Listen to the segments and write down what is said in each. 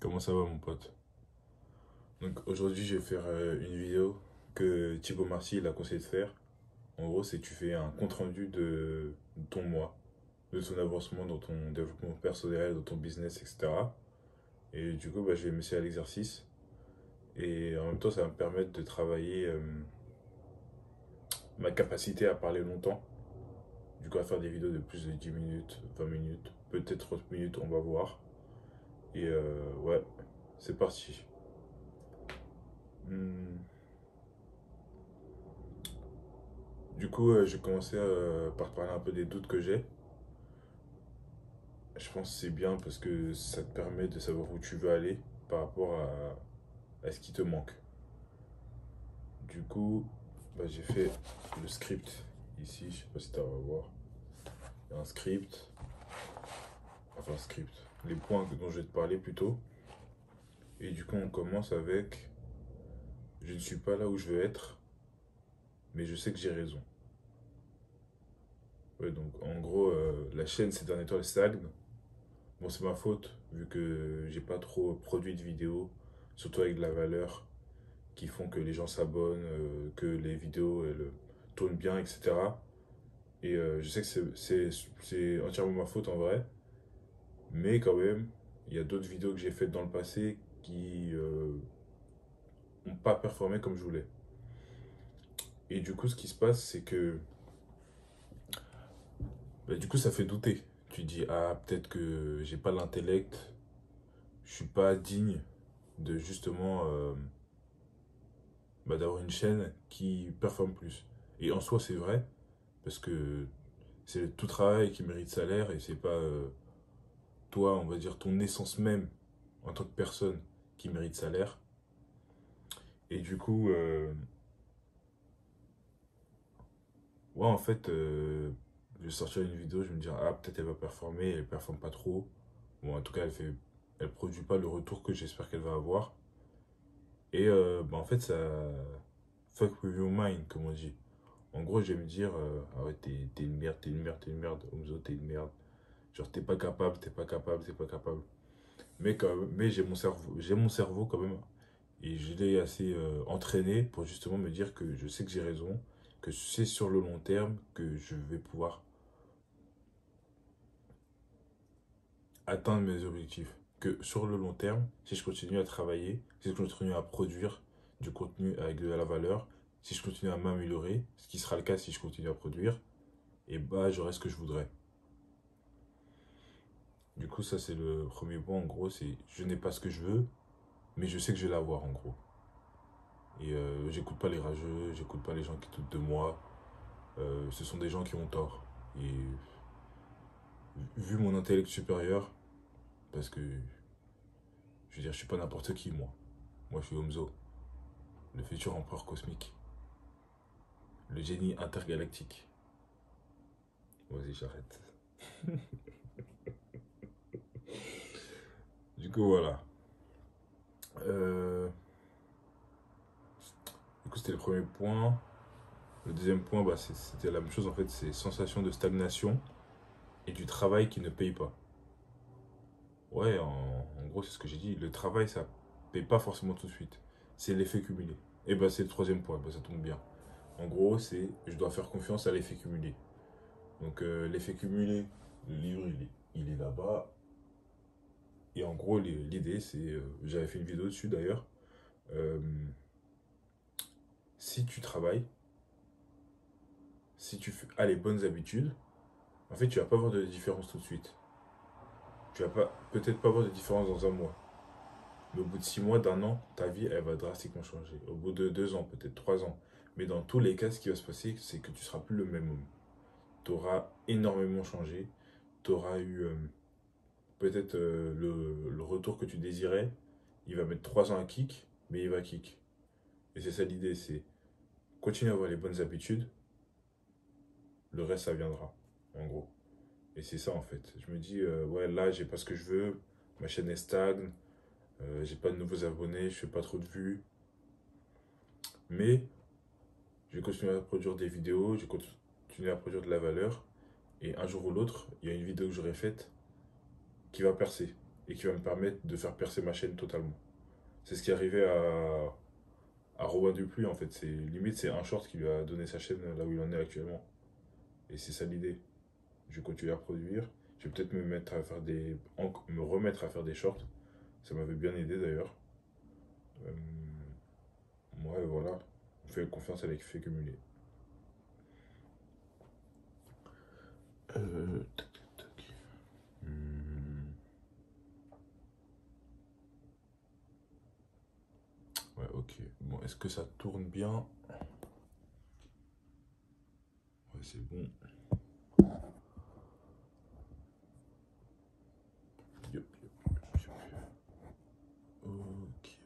Comment ça va mon pote? Donc aujourd'hui je vais faire euh, une vidéo que Thibaut Marcy il a conseillé de faire. En gros c'est tu fais un compte rendu de ton mois, de ton avancement dans ton développement personnel, dans ton business, etc. Et du coup bah, je vais m'essayer à l'exercice. Et en même temps ça va me permettre de travailler euh, ma capacité à parler longtemps. Du coup à faire des vidéos de plus de 10 minutes, 20 minutes, peut-être 30 minutes, on va voir. Et euh, ouais, c'est parti. Hmm. Du coup, euh, j'ai commencé euh, par parler un peu des doutes que j'ai. Je pense que c'est bien parce que ça te permet de savoir où tu veux aller par rapport à, à ce qui te manque. Du coup, bah, j'ai fait le script ici. Je sais pas si tu vas voir. Il y a un script. Enfin, script les points dont je vais te parler plutôt. Et du coup, on commence avec Je ne suis pas là où je veux être, mais je sais que j'ai raison. Ouais, donc en gros, euh, la chaîne ces derniers temps elle stagne. Bon, c'est ma faute, vu que j'ai pas trop produit de vidéos, surtout avec de la valeur, qui font que les gens s'abonnent, euh, que les vidéos elles, tournent bien, etc. Et euh, je sais que c'est entièrement ma faute en vrai. Mais quand même, il y a d'autres vidéos que j'ai faites dans le passé qui n'ont euh, pas performé comme je voulais. Et du coup, ce qui se passe, c'est que bah, du coup, ça fait douter. Tu dis, ah, peut-être que j'ai pas l'intellect, je suis pas digne de justement euh, bah, d'avoir une chaîne qui performe plus. Et en soi, c'est vrai, parce que c'est tout travail qui mérite salaire et c'est pas. Euh, toi, on va dire ton essence même en tant que personne qui mérite salaire. Et du coup, euh, ouais, en fait, euh, je vais sortir une vidéo, je vais me dire, ah, peut-être elle va performer, elle performe pas trop. Bon, en tout cas, elle fait, elle produit pas le retour que j'espère qu'elle va avoir. Et euh, bah, en fait, ça fuck with your mind, comme on dit. En gros, je vais me dire, ah ouais, t'es une merde, t'es une merde, t'es une merde, Omzo, t'es une merde. Genre, t'es pas capable, t'es pas capable, t'es pas capable. Mais, mais j'ai mon, cerveau, mon cerveau quand même. Et je l'ai assez euh, entraîné pour justement me dire que je sais que j'ai raison, que c'est sur le long terme que je vais pouvoir atteindre mes objectifs. Que sur le long terme, si je continue à travailler, si je continue à produire du contenu avec de la valeur, si je continue à m'améliorer, ce qui sera le cas si je continue à produire, et bah j'aurai ce que je voudrais. Du coup, ça, c'est le premier point. En gros, c'est je n'ai pas ce que je veux, mais je sais que je vais l'avoir, en gros. Et euh, j'écoute pas les rageux, j'écoute pas les gens qui doutent de moi. Euh, ce sont des gens qui ont tort. Et vu mon intellect supérieur, parce que je veux dire, je suis pas n'importe qui, moi. Moi, je suis Omzo, le futur empereur cosmique, le génie intergalactique. Vas-y, j'arrête. Du voilà. Euh, c'était le premier point. Le deuxième point, bah, c'était la même chose en fait, c'est sensation de stagnation et du travail qui ne paye pas. Ouais, en, gros, c'est ce que j'ai dit. Le travail, ça paye pas forcément tout de suite. C'est l'effet cumulé. Et bah, c'est le troisième point, bah, ça tombe bien. En gros, c'est je dois faire confiance à l'effet cumulé. Donc, euh, l'effet cumulé, le livre, il est, il est là-bas. Et en gros, l'idée, c'est, euh, j'avais fait une vidéo dessus d'ailleurs, euh, si tu travailles, si tu as les bonnes habitudes, en fait, tu vas pas voir de différence tout de suite. Tu vas pas, peut-être pas voir de différence dans un mois. Mais au bout de six mois, d'un an, ta vie, elle va drastiquement changer. Au bout de deux ans, peut-être trois ans. Mais dans tous les cas, ce qui va se passer, c'est que tu seras plus le même homme. Tu auras énormément changé. Tu auras eu... Euh, peut-être euh, le, retour que tu désirais, il va mettre 3 ans à kick, mais il va kick. Et c'est ça l'idée, c'est continuer à avoir les bonnes habitudes, le reste ça viendra, en gros. Et c'est ça en fait. Je me dis, euh, ouais, là j'ai pas ce que je veux, ma chaîne est stagne, euh, j'ai pas de nouveaux abonnés, je fais pas trop de vues. Mais je vais continuer à produire des vidéos, je vais continuer à produire de la valeur. Et un jour ou l'autre, il y a une vidéo que j'aurai faite qui va percer. et qui va me permettre de faire percer ma chaîne totalement. C'est ce qui est arrivé à, à Robin Dupuis en fait. C'est limite c'est un short qui lui a donné sa chaîne là où il en est actuellement. Et c'est ça l'idée. Je vais continuer à produire. Je vais peut-être me mettre à faire des. me remettre à faire des shorts. Ça m'avait bien aidé d'ailleurs. Euh, ouais voilà. On fait confiance à l'effet cumulé. Euh, hmm. Ouais, ok. Bon, est-ce que ça tourne bien? Ouais, c'est bon. Ok.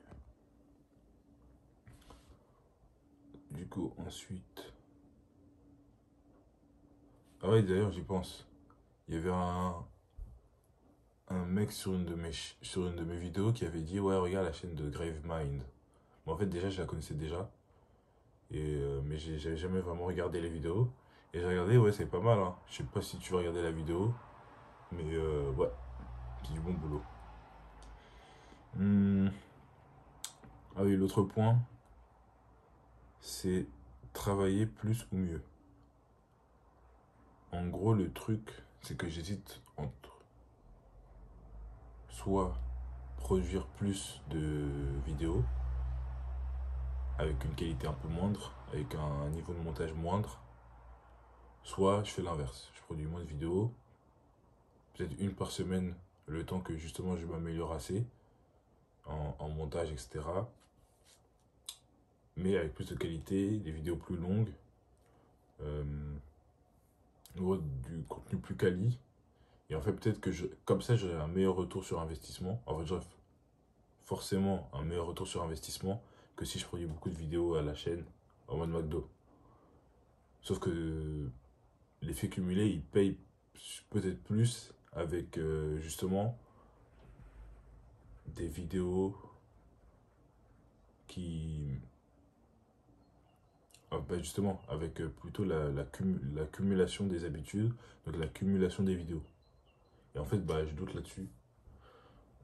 Du coup, ensuite. Ah ouais, d'ailleurs, j'y pense. Il y avait un, un mec sur une, de mes, sur une de mes vidéos qui avait dit Ouais, regarde la chaîne de Grave Mind. En fait, déjà, je la connaissais déjà. Et, euh, mais j'avais jamais vraiment regardé les vidéos. Et j'ai regardé, ouais, c'est pas mal. Hein. Je sais pas si tu veux regarder la vidéo. Mais euh, ouais, c'est du bon boulot. Hmm. Ah oui, l'autre point, c'est travailler plus ou mieux. En gros, le truc, c'est que j'hésite entre soit produire plus de vidéos avec une qualité un peu moindre, avec un niveau de montage moindre, soit je fais l'inverse. Je produis moins de vidéos, peut-être une par semaine, le temps que justement je m'améliore assez en, montage, etc. Mais avec plus de qualité, des vidéos plus longues. Euh, du contenu plus quali. Et en fait, peut-être que je, comme ça, j'aurai un meilleur retour sur investissement. En fait, j'aurai forcément un meilleur retour sur investissement que si je produis beaucoup de vidéos à la chaîne en mode McDo. Sauf que l'effet cumulé, il paye peut-être plus avec euh, justement des vidéos qui ah, bah, justement, avec euh, plutôt l'accumulation la, des habitudes, donc l'accumulation des vidéos. Et en fait, bah, je doute là-dessus.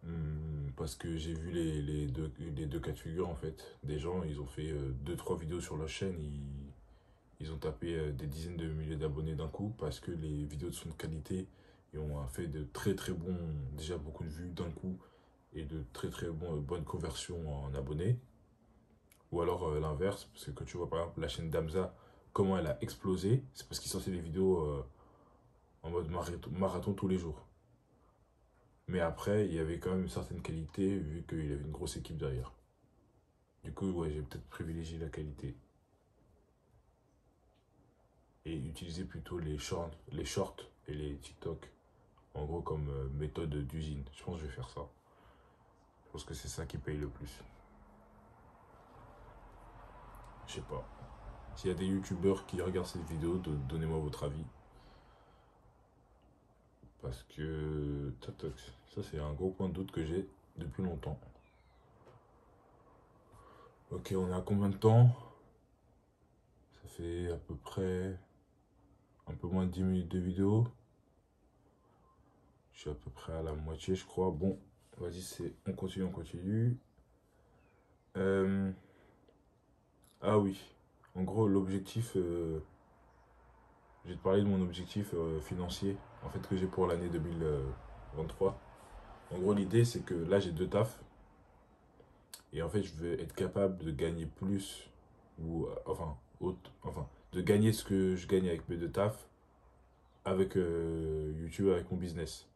Hmm, parce que j'ai vu les, deux, les cas de figure, en fait. Des gens, ils ont fait 2-3 euh, vidéos sur leur chaîne, ils, ils ont tapé euh, des dizaines de milliers d'abonnés d'un coup, parce que les vidéos sont de qualité et ont fait de très très bons, déjà beaucoup de vues d'un coup, et de très très bon, bonnes conversions en abonnés. Ou alors euh, l'inverse, parce que quand tu vois par exemple la chaîne d'Amza, comment elle a explosé, c'est parce qu'ils sortaient des vidéos euh, en mode marathon, tous les jours. Mais après, il y avait quand même une certaine qualité vu qu'il avait une grosse équipe derrière. Du coup, ouais, j'ai peut-être privilégié la qualité. Et utiliser plutôt les shorts, les shorts et les TikTok en gros comme euh, méthode d'usine. Je pense que je vais faire ça. Je pense que c'est ça qui paye le plus. Je sais pas. S'il y a des youtubeurs qui regardent cette vidéo, donnez-moi votre avis. Parce que ça c'est un gros point de doute que j'ai depuis longtemps. Ok, on est à combien de temps? Ça fait à peu près un peu moins de 10 minutes de vidéo. Je suis à peu près à la moitié, je crois. Bon, vas-y, c'est on continue, on continue. Euh, ah oui, en gros, l'objectif, euh, te parler de mon objectif euh, financier, en fait, que j'ai pour l'année 2023. En gros, l'idée, c'est que là, j'ai deux tafs. Et en fait, je veux être capable de gagner plus, ou euh, enfin, enfin, de gagner ce que je gagne avec mes deux tafs, avec YouTube, avec mon business.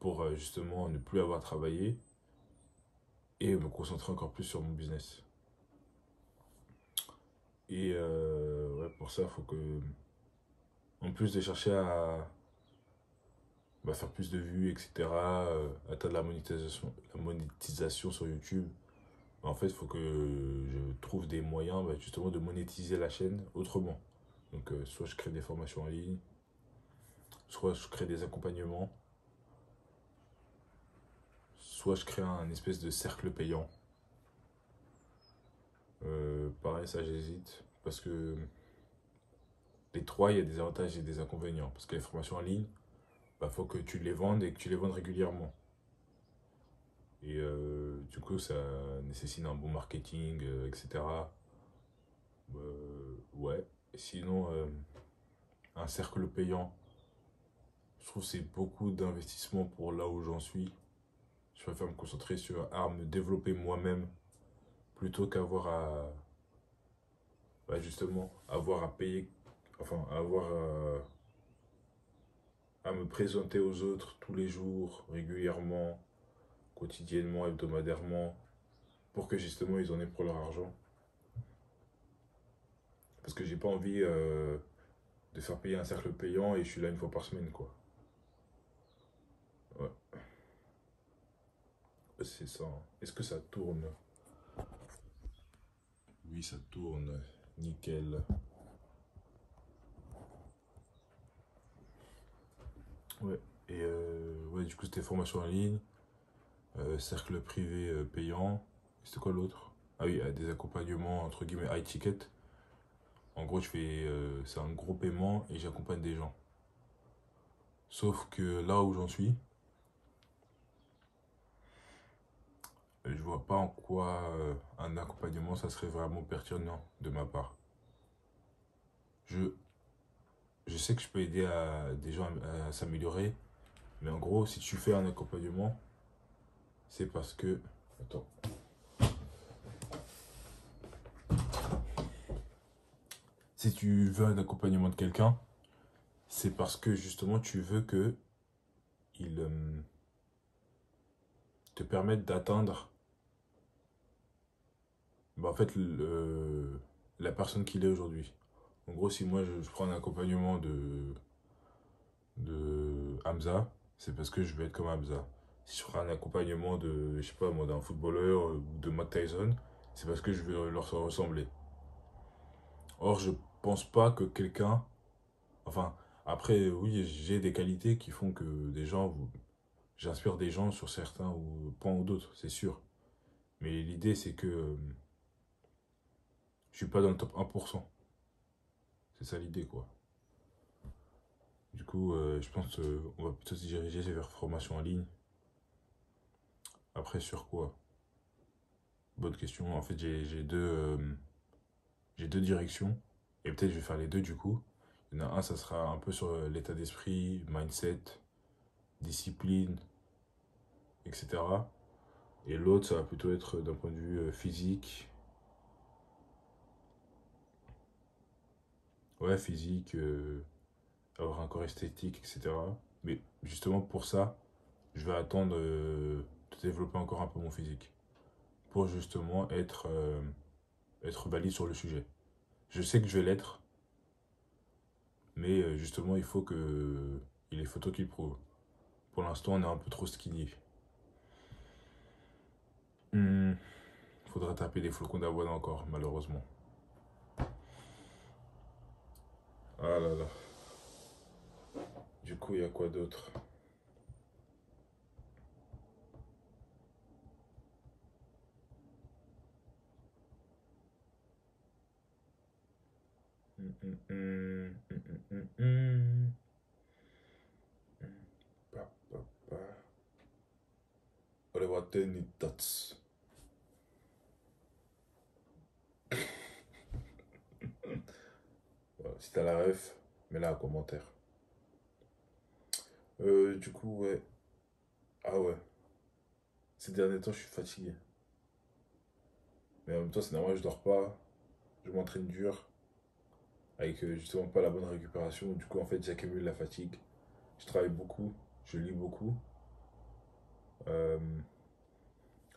Pour justement ne plus avoir travaillé et me concentrer encore plus sur mon business. Et euh, pour ça, il faut que, en plus de chercher à bah, faire plus de vues, etc., euh, atteindre la monétisation, la monétisation sur YouTube, bah, en fait, il faut que je trouve des moyens bah, justement de monétiser la chaîne autrement. Donc, euh, soit je crée des formations en ligne, soit je crée des accompagnements, soit je crée un espèce de cercle payant. Euh, pareil, ça j'hésite. Parce que les trois, il y a des avantages et des inconvénients. Parce que les formations en ligne, bah, faut que tu les vendes et que tu les vendes régulièrement. coup, ça nécessite un bon marketing, euh, etc. Euh, ouais. Sinon, euh, un cercle payant, je trouve c'est beaucoup d'investissement pour là où j'en suis. Je préfère me concentrer sur à me développer moi-même plutôt qu'avoir à bah, justement avoir à payer enfin avoir à, à me présenter aux autres tous les jours régulièrement quotidiennement hebdomadairement pour que justement ils en aient pour leur argent. Parce que j'ai pas envie euh, de faire payer un cercle payant et je suis là une fois par semaine quoi. Ouais. C'est ça hein. est-ce que ça tourne? Oui ça tourne. Nickel Ouais, et euh, ouais, du coup, c'était formation en ligne, euh, cercle privé euh, payant. C'était quoi l'autre? Ah oui, des accompagnements entre guillemets high ticket. En gros, je fais, c'est un gros paiement et j'accompagne des gens. Sauf que là où j'en suis, je vois pas en quoi un accompagnement ça serait vraiment pertinent de ma part. Je je sais que je peux aider à, des gens à, s'améliorer, mais en gros, si tu fais un accompagnement, c'est parce que... Attends. Si tu veux un accompagnement de quelqu'un, c'est parce que justement tu veux que il euh, te permette d'atteindre bah, en fait la personne qu'il est aujourd'hui. En gros, si moi je, prends un accompagnement de, de Hamza, c'est parce que je veux être comme Hamza. Si je prends un accompagnement de, je sais pas moi, d'un footballeur ou de Mike Tyson, c'est parce que je veux leur ressembler. Or, je pense pas que quelqu'un. Enfin, après, oui, j'ai des qualités qui font que des gens. J'inspire des gens sur certains points ou d'autres, c'est sûr. Mais l'idée, c'est que. Euh, je suis pas dans le top 1%. C'est ça l'idée, quoi. Du coup, euh, je pense qu'on va plutôt se diriger vers formation en ligne. Après, sur quoi? Bonne question. En fait, j'ai deux, euh, j'ai deux directions. Et peut-être je vais faire les deux du coup. Il y en a un, ça sera un peu sur euh, l'état d'esprit, mindset, discipline, etc. Et l'autre, ça va plutôt être d'un point de vue physique, ouais, physique, euh, avoir un corps esthétique, etc. Mais justement pour ça, je vais attendre euh, de développer encore un peu mon physique. Pour justement être, euh, valide sur le sujet. Je sais que je vais l'être. Mais justement, il faut que. Il les photos qui prouvent. Pour l'instant, on est un peu trop skinny. Hmm. Faudra taper des flocons d'avoine encore, malheureusement. Ah Du coup, il y a quoi d'autre? Si t'as la ref, mets-la en commentaire. Euh, du coup, ouais. Ah ouais. Ces derniers temps, je suis fatigué. Mais en même temps, c'est normal, je dors pas. Je m'entraîne dur. Avec euh, justement pas la bonne récupération. Du coup, en fait, j'accumule la fatigue. Je travaille beaucoup. Je lis beaucoup. Euh,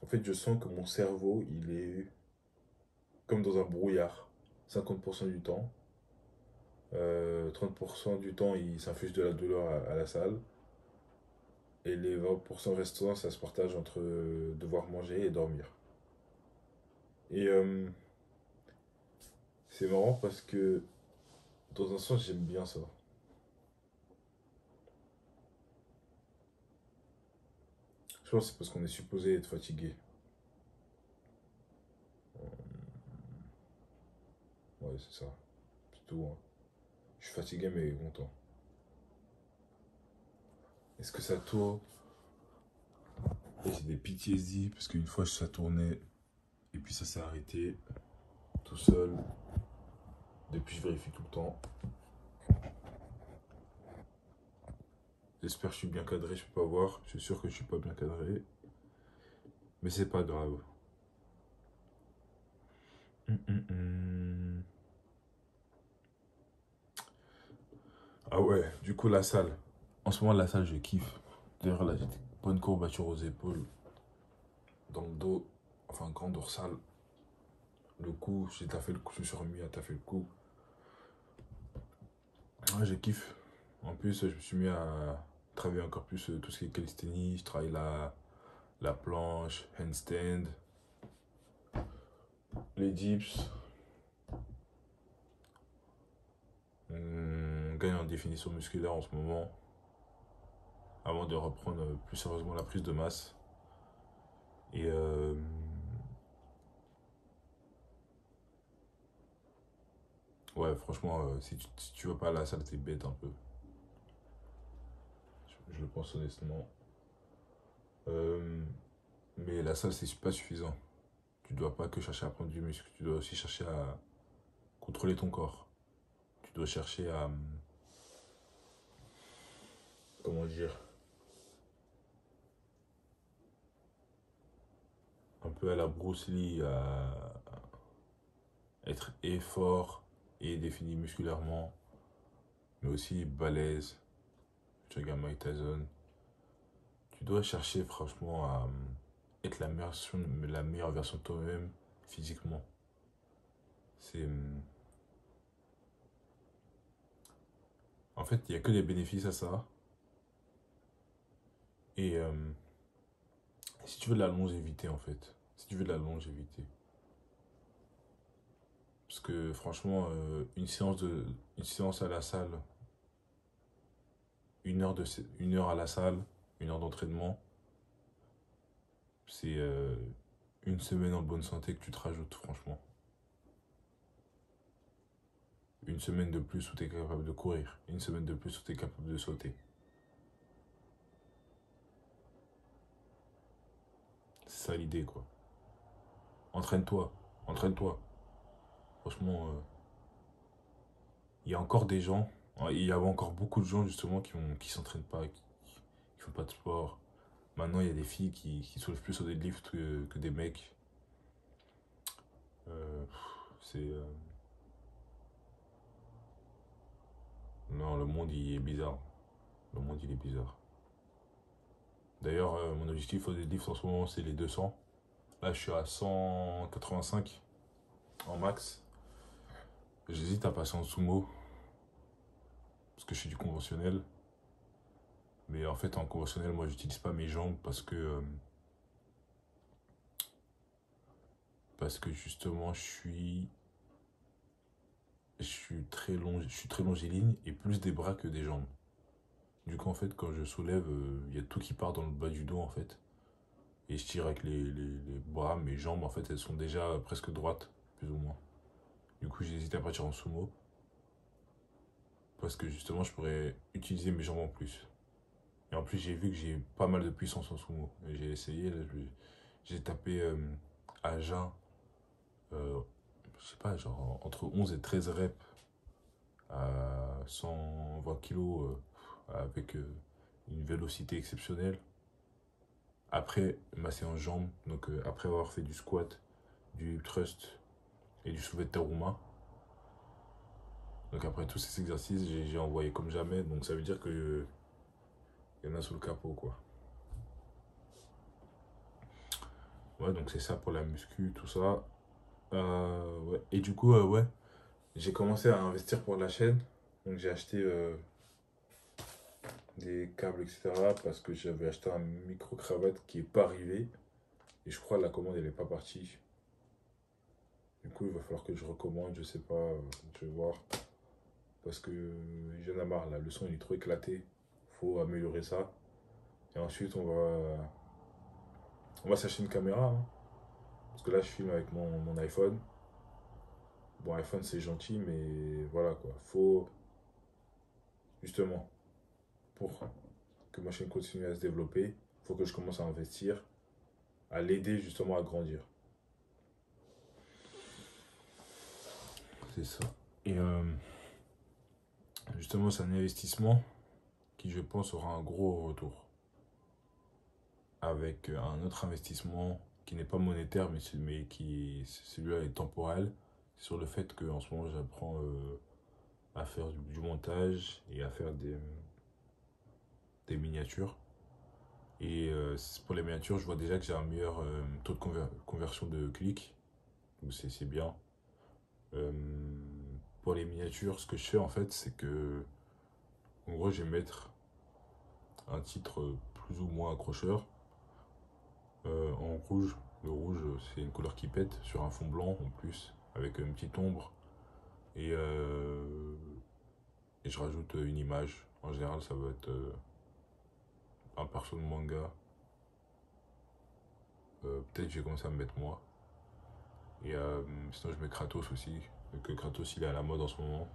en fait, je sens que mon cerveau, il est comme dans un brouillard. 50% du temps. 30% euh, du temps, il s'inflige de la douleur à, la salle. Et les 20% restants, ça se partage entre devoir manger et dormir. Et euh, c'est marrant parce que dans un sens, j'aime bien ça. Je pense que c'est parce qu'on est supposé être fatigué. Euh, ouais, c'est ça. C'est tout. Hein. Je suis fatigué mais content. Est-ce que ça tourne? J'ai des PTSD parce qu'une fois ça tournait et puis ça s'est arrêté tout seul. Depuis je vérifie tout le temps. J'espère que je suis bien cadré, je peux pas voir. Je suis sûr que je suis pas bien cadré. Mais c'est pas grave. Hum, hum, Ah ouais, du coup la salle. En ce moment la salle je kiffe. D'ailleurs là j'ai des bonnes courbatures aux épaules. Dans le dos. Enfin grand dorsal. Le cou, taffé le cou, je me suis remis à taffer le cou. Je kiffe. En plus, je me suis mis à travailler encore plus euh, tout ce qui est calisthénie. Je travaille la, la planche, handstand, les dips. En définition musculaire en ce moment. Avant de reprendre plus sérieusement la prise de masse. Et euh, Ouais, franchement, euh, si, tu, si tu vas pas à la salle, t'es bête un peu. Je, je le pense honnêtement. Euh, mais la salle, c'est pas suffisant. Tu dois pas que chercher à prendre du muscle, tu dois aussi chercher à contrôler ton corps. Tu dois chercher à. Comment dire Un peu à la Bruce Lee, à être effort et défini musculairement, mais aussi balèze. Tu regardes Mike Tyson. Tu dois chercher franchement à euh, être la meilleure, la meilleure version de toi-même physiquement. C'est. Euh, en fait, il n'y a que des bénéfices à ça. Et euh, si tu veux de la longévité, en fait, si tu veux de la longévité, parce que franchement, euh, une, séance de, une séance à la salle, une heure, de, une heure à la salle, une heure d'entraînement, c'est euh, une semaine en bonne santé que tu te rajoutes, franchement. Une semaine de plus où tu es capable de courir. Une semaine de plus où tu es capable de sauter. C'est ça l'idée, quoi. Entraîne-toi. Entraîne-toi. Franchement, euh, il y a encore des gens, il y avait encore beaucoup de gens justement qui ne qui s'entraînent pas, qui, font pas de sport. Maintenant, il y a des filles qui, qui soulèvent plus au deadlift que, que des mecs. Euh, c'est. Euh, non, le monde il est bizarre. Le monde il est bizarre. D'ailleurs, mon objectif au deadlift en ce moment c'est les 200. Là, je suis à 185 en max. J'hésite à passer en sumo. Parce que je suis du conventionnel. Mais en fait, en conventionnel, moi, j'utilise pas mes jambes parce que. Euh, parce que justement, je suis. Je très long, je suis très longiligne et plus des bras que des jambes. Du coup, en fait, quand je soulève, euh, il y a tout qui part dans le bas du dos, en fait. Et je tire avec les, les bras, mes jambes, en fait, elles sont déjà presque droites, plus ou moins. Du coup, j'ai hésité à partir en sumo. Parce que justement, je pourrais utiliser mes jambes en plus. Et en plus, j'ai vu que j'ai pas mal de puissance en sumo. J'ai essayé, j'ai tapé euh, à jeun, euh, je sais pas, genre entre 11 et 13 reps à 120 kg euh, avec une vélocité exceptionnelle. Après ma séance jambes, donc après avoir fait du squat, du hip thrust, et du soulevé de terre roumain. Donc après tous ces exercices, j'ai envoyé comme jamais. Donc ça veut dire que il y en a sous le capot quoi. Ouais, donc c'est ça pour la muscu, tout ça. Euh, ouais. Et du coup, euh, ouais, j'ai commencé à investir pour la chaîne. Donc j'ai acheté euh, des câbles, etc. Parce que j'avais acheté un micro-cravate qui n'est pas arrivé. Et je crois que la commande, elle n'est pas partie. Du coup, il va falloir que je recommande, je sais pas, je vais voir. Parce que j'en ai marre là, le son il est trop éclaté. faut améliorer ça. Et ensuite, on va, on va s'acheter une caméra. Hein. Parce que là, je filme avec mon, mon iPhone. Bon, iPhone c'est gentil, mais voilà quoi. Faut justement pour que ma chaîne continue à se développer, faut que je commence à investir à l'aider justement à grandir. C'est ça. Et euh, justement, c'est un investissement qui, je pense, aura un gros retour. Avec un autre investissement qui n'est pas monétaire, mais, mais qui, celui-là est temporel, sur le fait qu'en ce moment, j'apprends euh, à faire du, montage et à faire des, des miniatures. Et euh, pour les miniatures, je vois déjà que j'ai un meilleur euh, taux de conversion de clics. Donc c'est bien. pour les miniatures, ce que je fais en fait, c'est que en gros, je vais mettre un titre plus ou moins accrocheur euh, en rouge. Le rouge, c'est une couleur qui pète sur un fond blanc en plus, avec une petite ombre. Et, euh, je rajoute une image. En général, ça va être euh, un perso de manga. Peut-être je vais commencer à me mettre moi. Et sinon, je mets Kratos aussi. Que Kratos, il est à la mode en ce moment.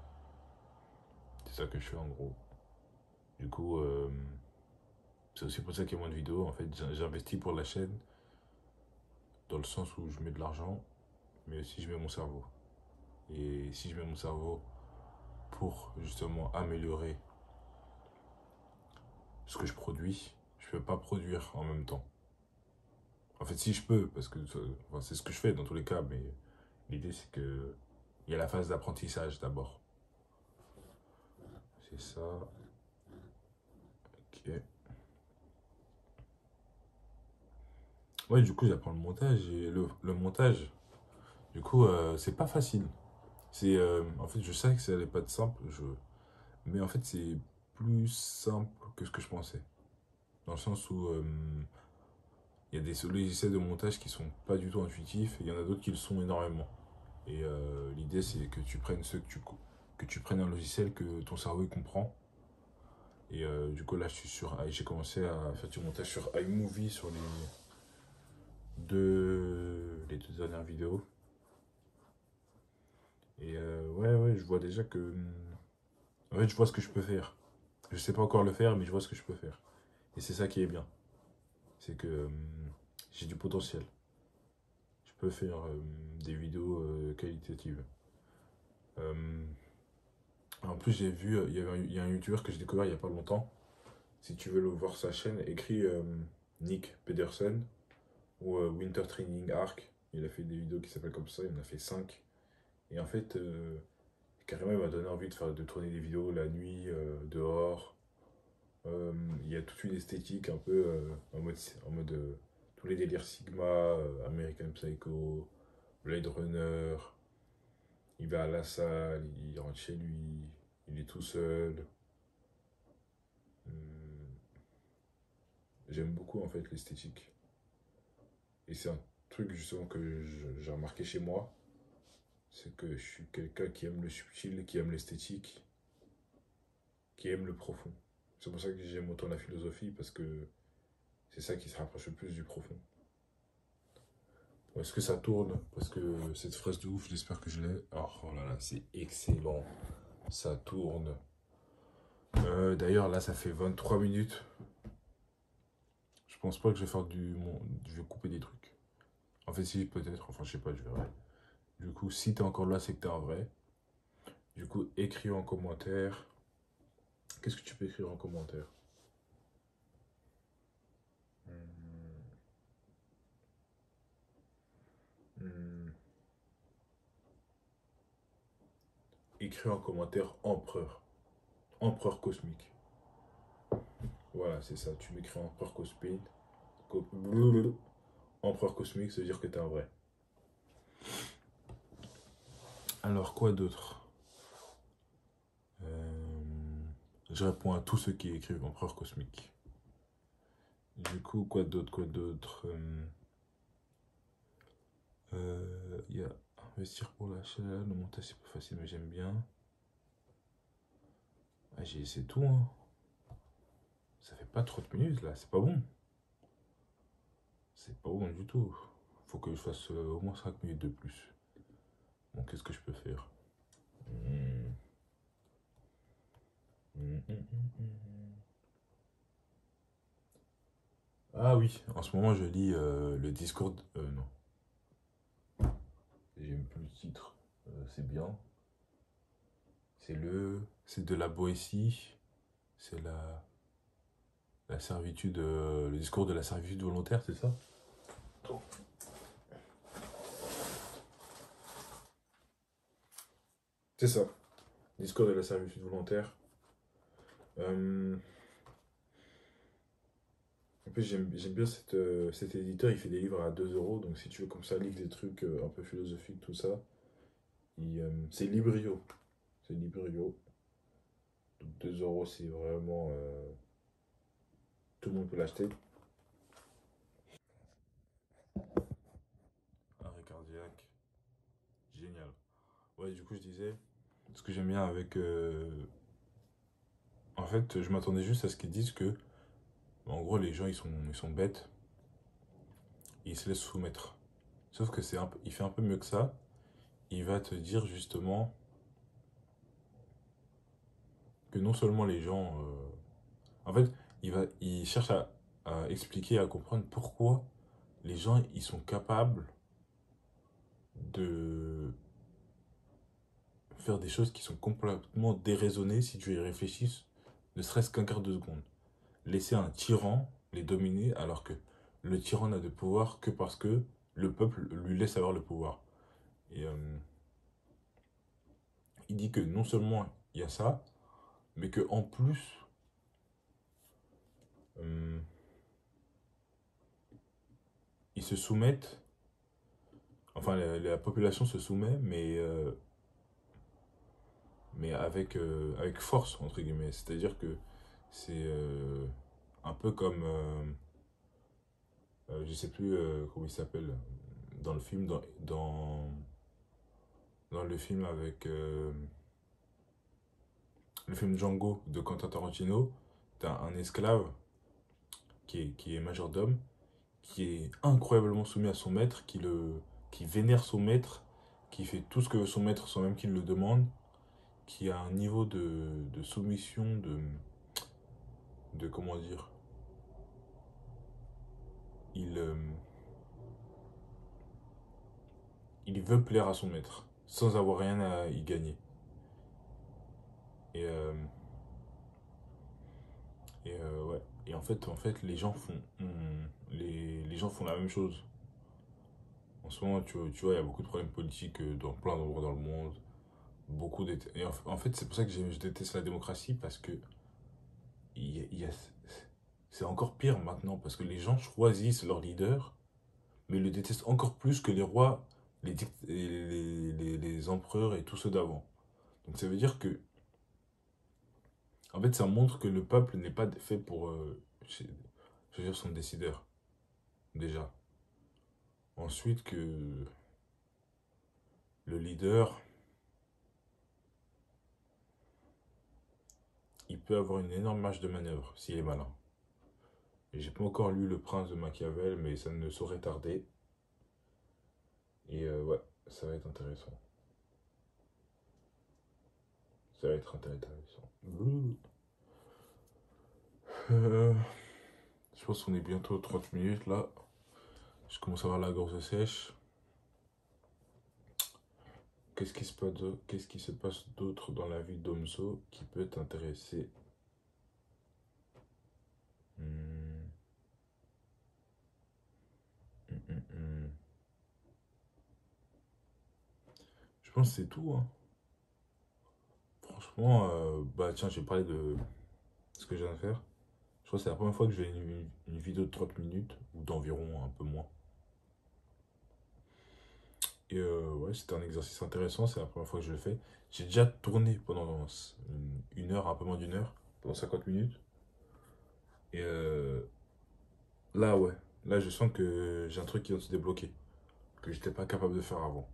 C'est ça que je fais en gros. Du coup, c'est aussi pour ça qu'il y a moins de vidéos. En fait, j'investis pour la chaîne dans le sens où je mets de l'argent, mais aussi je mets mon cerveau. Et si je mets mon cerveau pour justement améliorer ce que je produis, je peux pas produire en même temps. En fait, si je peux, parce que c'est ce que je fais dans tous les cas, mais l'idée c'est que il y a la phase d'apprentissage d'abord. C'est ça. Ok. Ouais, du coup, j'apprends le montage. Et le, montage, du coup, euh, c'est pas facile. C'est, euh, en fait, je sais que ça n'allait pas être simple, je... mais en fait, c'est plus simple que ce que je pensais. Dans le sens où euh, il y a des logiciels de montage qui sont pas du tout intuitifs et il y en a d'autres qui le sont énormément. Et l'idée, c'est que tu prennes ce que tu que tu prennes un logiciel que ton cerveau comprend. Et du coup, là, je suis sur. J'ai commencé à faire du montage sur iMovie, sur les de les deux dernières vidéos. Et euh, ouais, ouais, je vois déjà que... En fait, je vois ce que je peux faire. Je sais pas encore le faire, mais je vois ce que je peux faire. Et c'est ça qui est bien. C'est que euh, j'ai du potentiel. Je peux faire euh, des vidéos qualitatives. en plus, j'ai vu, il y, avait il y a un youtubeur que j'ai découvert il y a pas longtemps. Si tu veux le voir sa chaîne, écris Nick Pedersen ou euh, Winter Training Arc. Il a fait des vidéos qui s'appellent comme ça, il en a fait 5. Et en fait, euh, carrément, il m'a donné envie de, faire, de tourner des vidéos la nuit, euh, y a toute une esthétique un peu en mode, en mode tous les délires Sigma, American Psycho, Blade Runner. Il va à la salle, il rentre chez lui, il est tout seul. Hmm. J'aime beaucoup en fait l'esthétique. Et c'est un truc justement que j'ai remarqué chez moi. C'est que je suis quelqu'un qui aime le subtil, qui aime l'esthétique, qui aime le profond. C'est pour ça que j'aime autant la philosophie, parce que c'est ça qui se rapproche le plus du profond. Est-ce que ça tourne? Parce que cette fraise de ouf, j'espère que je l'ai. Oh, là là, c'est excellent. Ça tourne. Euh, d'ailleurs, là, ça fait 23 minutes. Je pense pas que je vais faire du... Je vais couper des trucs. En fait, si, peut-être. Enfin, je sais pas, je verrai. Du coup, si tu es encore là, c'est que tu es un vrai. Du coup, écris en commentaire. Qu'est-ce que tu peux écrire en commentaire hmm. Hmm. Écris en commentaire empereur. Empereur cosmique. Voilà, c'est ça. Tu m'écris empereur cosmique. Empereur cosmique, ça veut dire que t'es un vrai. Alors, quoi d'autre euh, Je réponds à tous ceux qui écrivent Empereur cosmique. Du coup, quoi d'autre Quoi d'autre Il euh, y a investir pour la chaleur, le montage c'est pas facile, mais j'aime bien. Ah, j'ai essayé tout. Hein. Ça fait pas trop de minutes là, c'est pas bon. C'est pas bon du tout. Faut que je fasse euh, au moins 5 minutes de plus. Bon, qu'est-ce que je peux faire hmm. Hmm, hmm, Ah oui, en ce moment je lis euh, le discours. de- euh, non. J'aime plus le titre. Euh, c'est bien. C'est le. C'est de la Boétie. C'est la. La servitude. euh, le discours de la servitude volontaire, c'est ça? C'est ça. Discours de la servitude volontaire. Euh, En plus, j'aime bien euh, cet éditeur, il fait des livres à 2 euros, donc si tu veux comme ça lire des trucs euh, un peu philosophiques, tout ça, c'est Librio. C'est Librio. Donc 2 euros, c'est vraiment... tout le monde peut l'acheter. Arrêt cardiaque. Génial. Ouais, du coup, je disais, ce que j'aime bien avec... En fait, je m'attendais juste à ce qu'ils disent que, en gros, les gens, ils sont, bêtes, ils se laissent soumettre. Sauf que c'est un il fait un peu mieux que ça. Il va te dire justement que non seulement les gens... euh, En fait, il va... cherche à, à expliquer, à comprendre pourquoi les gens, ils sont capables de faire des choses qui sont complètement déraisonnées si tu y réfléchis, ne serait-ce qu'un quart de seconde. Laisser un tyran les dominer alors que le tyran n'a de pouvoir que parce que le peuple lui laisse avoir le pouvoir. Et euh, il dit que non seulement il y a ça, mais que en plus, euh, ils se soumettent, enfin la, la population se soumet, mais euh, mais avec, euh, avec force, entre guillemets. C'est-à-dire que c'est euh, un peu comme, euh, euh, je sais plus comment il s'appelle, dans le film, dans, dans, dans le film avec le film Django de Quentin Tarantino, t'as un esclave qui est, qui est majordome, qui est incroyablement soumis à son maître, qui, le, qui vénère son maître, qui fait tout ce que son maître sans même qu'il le demande, qui a un niveau de, de soumission, de, de comment dire, il, euh, il veut plaire à son maître, sans avoir rien à y gagner. Et, euh, et euh, ouais. Et en fait, en fait, les gens font, on- les, les gens font la même chose. En ce moment, tu, tu vois, il y a beaucoup de problèmes politiques dans plein d'endroits dans le monde. Beaucoup Et en, fait, c'est pour ça que je déteste la démocratie, parce que c'est encore pire maintenant, parce que les gens choisissent leur leader, mais le détestent encore plus que les rois, les, les, les, empereurs et tous ceux d'avant. Donc ça veut dire que, en fait, ça montre que le peuple n'est pas fait pour euh, ch- choisir son décideur, déjà. Ensuite, que le leader, il peut avoir une énorme marge de manœuvre s'il est malin. J'ai pas encore lu Le Prince de Machiavel, mais ça ne saurait tarder. Et euh, ouais, ça va être intéressant. Ça va être intéressant. Euh, je pense qu'on est bientôt à 30 minutes là. Je commence à avoir la gorge sèche. Qu'est-ce qui se passe d'autre dans la vie d'Omso qui peut t'intéresser? Hmm. Je pense que c'est tout. hein. Franchement, euh, bah tiens, je vais parler de ce que je viens de faire. Je crois que c'est la première fois que je fais une, une vidéo de 30 minutes, ou d'environ un peu moins. Et euh, ouais, c'était un exercice intéressant, c'est la première fois que je le fais. J'ai déjà tourné pendant une, heure, un peu moins d'une heure, pendant 50 minutes. Et euh, là, ouais, là je sens que j'ai un truc qui vient de se débloquer, que j'étais pas capable de faire avant.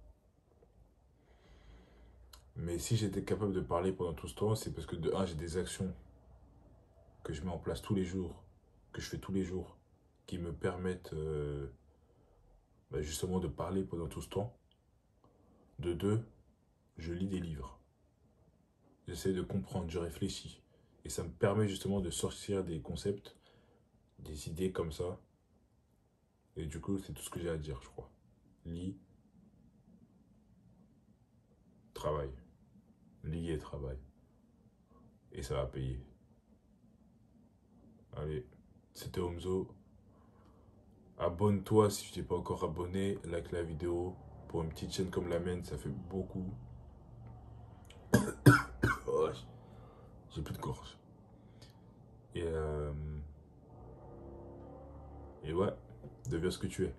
Mais si j'étais capable de parler pendant tout ce temps, c'est parce que de un, j'ai des actions que je mets en place tous les jours, que je fais tous les jours, qui me permettent euh, bah, justement de parler pendant tout ce temps. De deux, je lis des livres. J'essaie de comprendre, je réfléchis. Et ça me permet justement de sortir des concepts, des idées comme ça, Et du coup, c'est tout ce que j'ai à dire, je crois. Lis, travaille. Lis et travaille. Et ça va payer. Allez, c'était Omzo. Abonne-toi si tu t'es pas encore abonné. Like la vidéo. Pour une petite chaîne comme la mienne, ça fait beaucoup. J'ai plus de gorge. Et, euh, et ouais, deviens ce que tu es.